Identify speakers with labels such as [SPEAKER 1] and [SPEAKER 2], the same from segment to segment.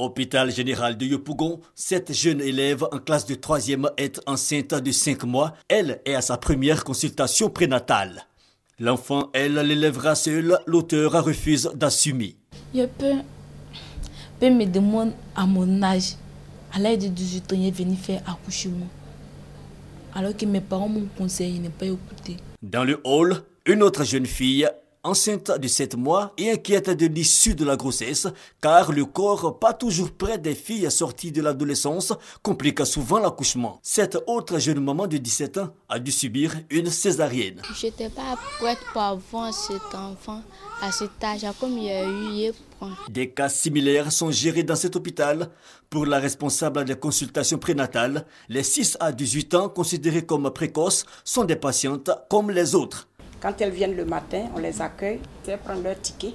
[SPEAKER 1] Hôpital général de Yopougon, cette jeune élève en classe de troisième est enceinte de 5 mois. Elle est à sa première consultation prénatale. L'enfant, elle, l'élèvera seule. L'auteur refuse d'assumer.
[SPEAKER 2] Je peux, peux me demander à mon âge, à l'âge de 18 ans, il est venu faire accouchement. Alors que mes parents m'ont conseillé, de ne pas écouter.
[SPEAKER 1] Dans le hall, une autre jeune fille enceinte de 7 mois et inquiète de l'issue de la grossesse, car le corps pas toujours près des filles sorties de l'adolescence complique souvent l'accouchement. Cette autre jeune maman de 17 ans a dû subir une césarienne.
[SPEAKER 3] Je n'étais pas prête pour avoir cet enfant à cet âge, comme il y a eu
[SPEAKER 1] des cas similaires sont gérés dans cet hôpital. Pour la responsable des consultations prénatales, les 6 à 18 ans considérés comme précoces sont des patientes comme les autres.
[SPEAKER 4] Quand elles viennent le matin, on les accueille, elles prennent leur ticket,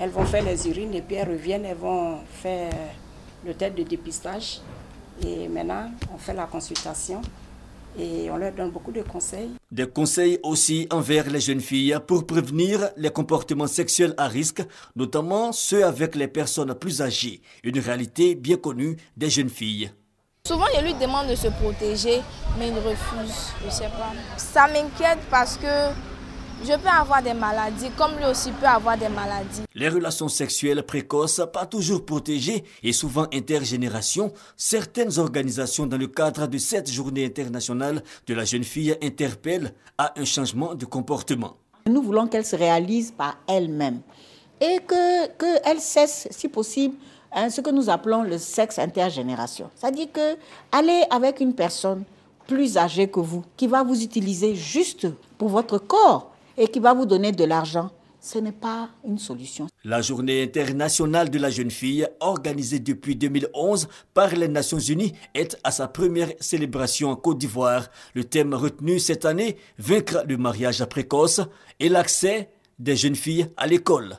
[SPEAKER 4] elles vont faire les urines et puis elles reviennent, elles vont faire le test de dépistage. Et maintenant, on fait la consultation et on leur donne beaucoup de conseils.
[SPEAKER 1] Des conseils aussi envers les jeunes filles pour prévenir les comportements sexuels à risque, notamment ceux avec les personnes plus âgées, une réalité bien connue des jeunes filles.
[SPEAKER 5] Souvent, je lui demande de se protéger, mais il refuse. Je sais pas. Ça m'inquiète parce que je peux avoir des maladies, comme lui aussi peut avoir des maladies.
[SPEAKER 1] Les relations sexuelles précoces, pas toujours protégées et souvent intergénérations, certaines organisations dans le cadre de cette journée internationale de la jeune fille interpellent à un changement de comportement.
[SPEAKER 6] Nous voulons qu'elle se réalise par elle-même et qu'elle que cesse, si possible, Hein, ce que nous appelons le sexe intergénération. C'est-à-dire que aller avec une personne plus âgée que vous, qui va vous utiliser juste pour votre corps et qui va vous donner de l'argent, ce n'est pas une solution.
[SPEAKER 1] La journée internationale de la jeune fille, organisée depuis 2011 par les Nations Unies, est à sa première célébration en Côte d'Ivoire. Le thème retenu cette année, vaincre le mariage précoce et l'accès des jeunes filles à l'école.